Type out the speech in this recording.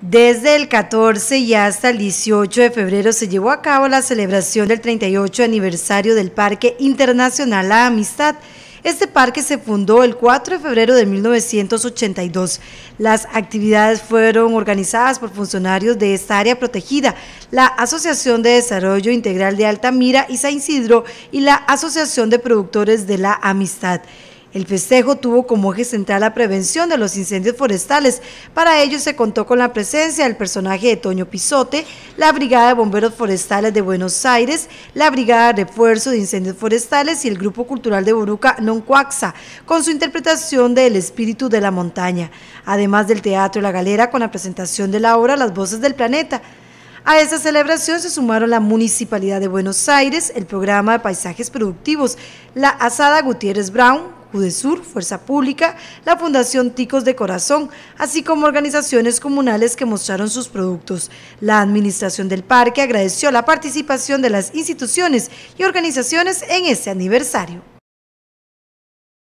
Desde el 14 y hasta el 18 de febrero se llevó a cabo la celebración del 38 aniversario del Parque Internacional La Amistad. Este parque se fundó el 4 de febrero de 1982. Las actividades fueron organizadas por funcionarios de esta área protegida, la Asociación de Desarrollo Integral de Altamira y San Isidro y la Asociación de Productores de la Amistad. El festejo tuvo como eje central la prevención de los incendios forestales. Para ello se contó con la presencia del personaje de Toño Pisote, la Brigada de Bomberos Forestales de Buenos Aires, la Brigada de Refuerzo de Incendios Forestales y el Grupo Cultural de Boruca Noncuaxa, con su interpretación de El Espíritu de la Montaña, además del Teatro La Galera con la presentación de la obra Las Voces del Planeta. A esta celebración se sumaron la Municipalidad de Buenos Aires, el Programa de Paisajes Productivos, la Asada Gutiérrez Brown, UDESUR, Fuerza Pública, la Fundación Ticos de Corazón, así como organizaciones comunales que mostraron sus productos. La administración del parque agradeció la participación de las instituciones y organizaciones en este aniversario.